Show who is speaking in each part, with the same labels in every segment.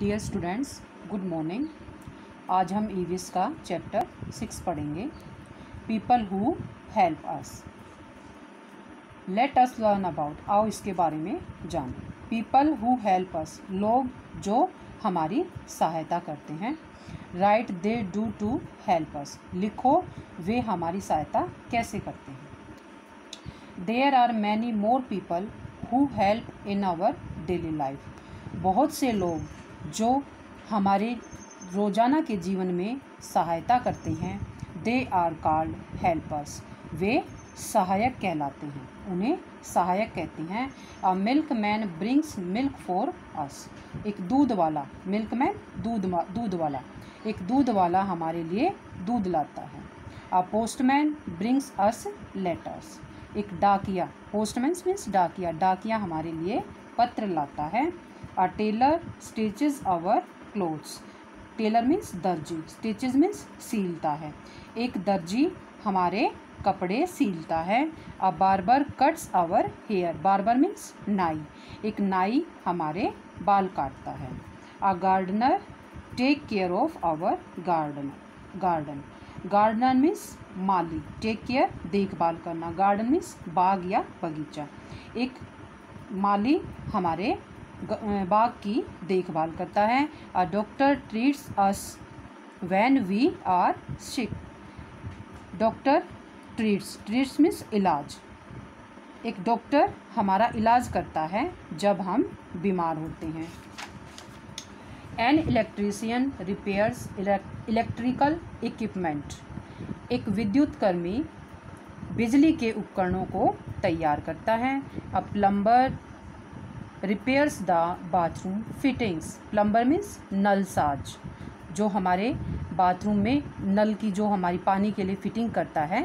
Speaker 1: Dear students good morning आज हम EVS का चैप्टर सिक्स पढ़ेंगे. People who help us let us learn about आओ इसके बारे में जानें. पीपल हु हेल्प अस लोग जो हमारी सहायता करते हैं. Write they do to help us लिखो, वे हमारी सहायता कैसे करते हैं? There are many more people who help in our daily life बहुत से लोग जो हमारे रोज़ाना के जीवन में सहायता करते हैं, दे आर कॉल्ड हेल्पर्स। वे सहायक कहलाते हैं, उन्हें सहायक कहते हैं। A milkman brings milk for us. एक दूध वाला मिल्क मैन दूध दूध वाला। एक दूध वाला हमारे लिए दूध लाता है। A postman brings us letters. एक डाकिया, पोस्टमैन मीन्स डाकिया डाकिया हमारे लिए पत्र लाता है। A tailor stitches our clothes tailor means दर्जी स्टिचेज मीन्स सीलता है। एक दर्जी हमारे कपड़े सीलता है। A barber cuts our hair barber means नाई। एक नाई हमारे बाल काटता है। A gardener take care of our garden garden gardener means Mali. Take care देखभाल करना। गार्डन मीन्स बाग या बगीचा। एक माली हमारे बाग की देखभाल करता है। A, doctor treats us when we are sick doctor treats treats means इलाज। एक डॉक्टर हमारा इलाज करता है जब हम बीमार होते हैं। An electrician repairs electrical equipment एक विद्युत कर्मी बिजली के उपकरणों को तैयार करता है। A plumber repairs the bathroom fittings plumber means नल साज, जो हमारे बाथरूम में नल की जो हमारी पानी के लिए फिटिंग करता है,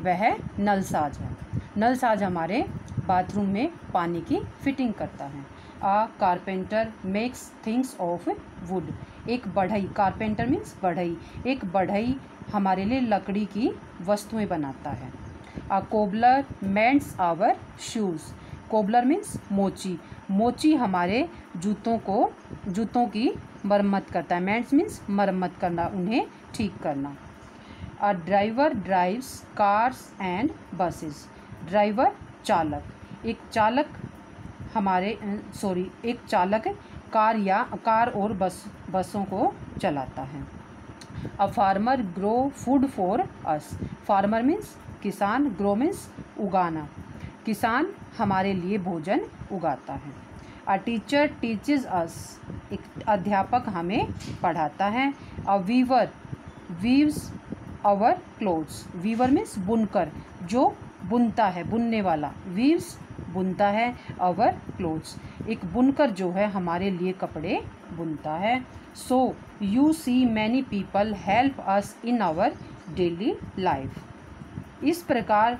Speaker 1: वह नल साज है। नल साज हमारे बाथरूम में पानी की फिटिंग करता है। A carpenter makes things of wood एक बढ़ई कारपेंटर मीन्स बढ़ई। एक बढ़ई हमारे लिए लकड़ी की वस्तुएँ बनाता है। A cobbler mends our shoes cobbler means मोची। मोची हमारे जूतों को, जूतों की मरम्मत करता है। मेंट्स मीन्स मरम्मत करना, उन्हें ठीक करना। A driver drives cars and buses driver चालक। एक चालक हमारे सॉरी एक चालक कार या, कार और बस, बसों को चलाता है। A farmer grow food for us farmer means किसान ग्रो मीन्स उगाना। किसान हमारे लिए भोजन उगाता है। अ टीचर टीचेज अस एक अध्यापक हमें पढ़ाता है। A weaver weaves our clothes weaver means बुनकर, जो बुनता है, बुनने वाला। वीव्स बुनता है अवर क्लोथ्स एक बुनकर जो है, हमारे लिए कपड़े बुनता है। So you see many people help us in our daily life इस प्रकार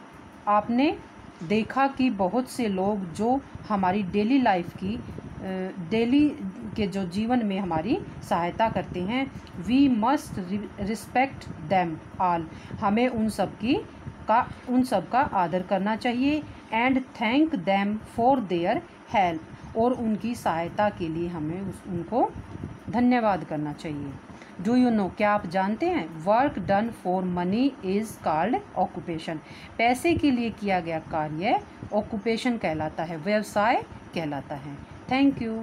Speaker 1: आपने देखा कि बहुत से लोग जो हमारी डेली लाइफ की डेली के जो जीवन में हमारी सहायता करते हैं we must respect them all हमें उन सब की का, उन सब का आदर करना चाहिए and thank them for their help और उनकी सहायता के लिए हमें उस, उनको धन्यवाद करना चाहिए। डू यू नो क्या आप जानते हैं? Work done for money is called occupation पैसे के लिए किया गया कार्य ऑक्यूपेशन कहलाता है, व्यवसाय कहलाता है। Thank you